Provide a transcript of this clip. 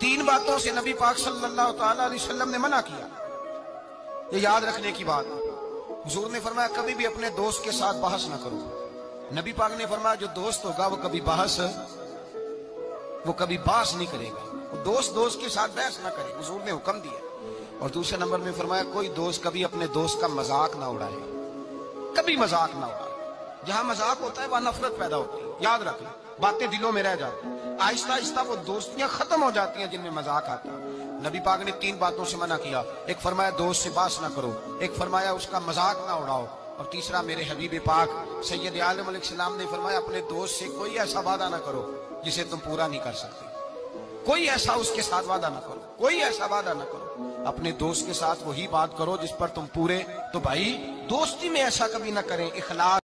तीन बातों से नबी पाक सल्लल्लाहु अलैहि वसल्लम ने मना किया। ये याद रखने की बात। हुजूर ने फरमाया, कभी भी अपने दोस्त के साथ बहस ना करो। नबी पाक ने फरमाया, जो दोस्त होगा, वो कभी बहस, वो कभी बहस नहीं करेगा। वो दोस्त दोस्त के साथ बहस ना करे, हुजूर ने हुक्म दिया। और दूसरे नंबर में फरमाया, कोई दोस्त कभी अपने दोस्त का मज़ाक ना उड़ाए। कभी मज़ाक ना उड़ाए। जहाँ मज़ाक होता है, वहाँ नफरत पैदा होती है। याद रख बातें दिलों में रह जाती आहिस्ता आहिस्ता वो दोस्तियाँ खत्म हो जाती हैं जिनमें मज़ाक आता है। नबी पाक ने तीन बातों से मना किया। एक फरमाया, दोस्त से बात ना करो। एक फरमाया, उसका मज़ाक ना उड़ाओ। और तीसरा, मेरे हबीब पाक, सैयद आलम सलाम ने फरमाया, अपने दोस्त से कोई ऐसा वादा ना करो जिसे तुम पूरा नहीं कर सकते। कोई ऐसा उसके साथ वादा ना करो। कोई ऐसा वादा ना करो। अपने दोस्त के साथ वही बात करो जिस पर तुम पूरे। तो भाई, दोस्ती में ऐसा कभी ना करें। इखलास